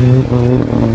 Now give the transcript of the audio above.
ừ, ừ, ừ.